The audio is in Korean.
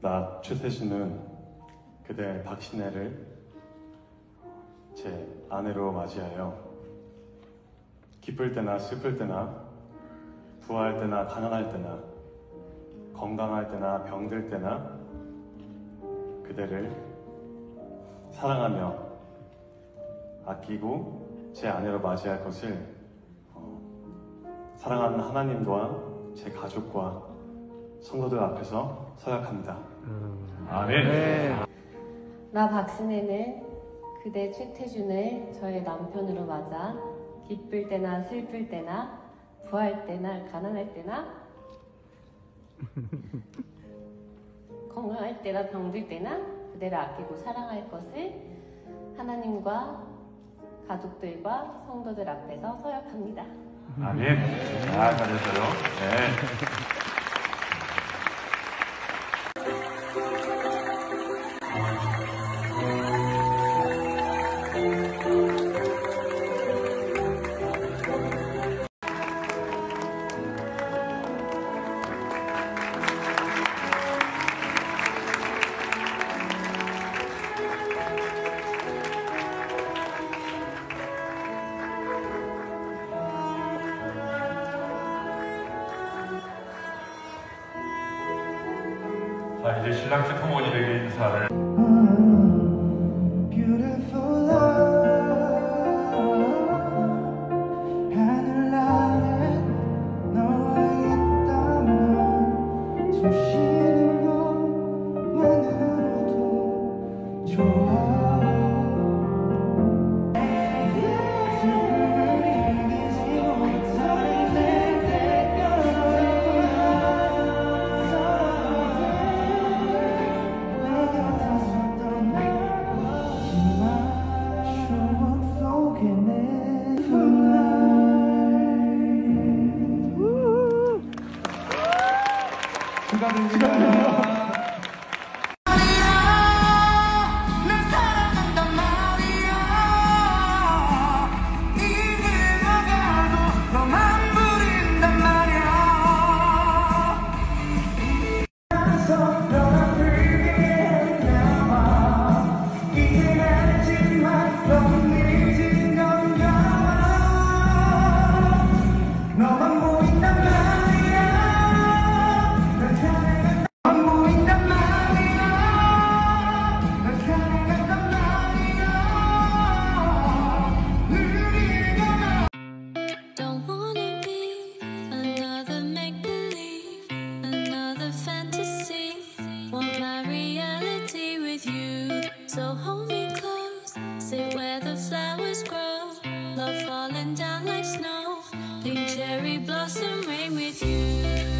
나 최세신은 그대 박신혜를 제 아내로 맞이하여 기쁠 때나 슬플 때나 부활할 때나 가난할 때나 건강할 때나 병들 때나 그대를 사랑하며 아끼고 제 아내로 맞이할 것을 어, 사랑하는 하나님과 제 가족과 성도들 앞에서 서약합니다. 아멘. 나 박신혜는 그대 최태준을 저의 남편으로 맞아 기쁠 때나 슬플 때나 부할 때나 가난할 때나 건강할 때나 병들 때나 그대를 아끼고 사랑할 것을 하나님과 가족들과 성도들 앞에서 서약합니다. 아멘. 아, 잘했어요. 네. 자, 이제 신랑 특파원님에게 인사를. Love 하늘 아래 너와 있다면 축하 where the flowers grow. Love falling down like snow, pink cherry blossom rain with you.